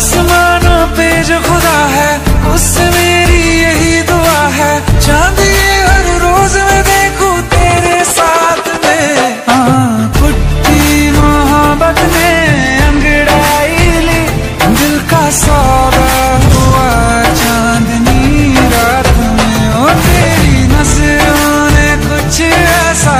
आसमानों पे जो खुदा है उससे मेरी यही दुआ है। चाँद ये हर रोज मैं देखूँ तेरे साथ में। हाँ, पुट्टी मोहब्बत ने अंगड़ाई ली। दिल का सौदा हुआ चांदनी रात में। ओ तेरी नज़रों ने कुछ ऐसा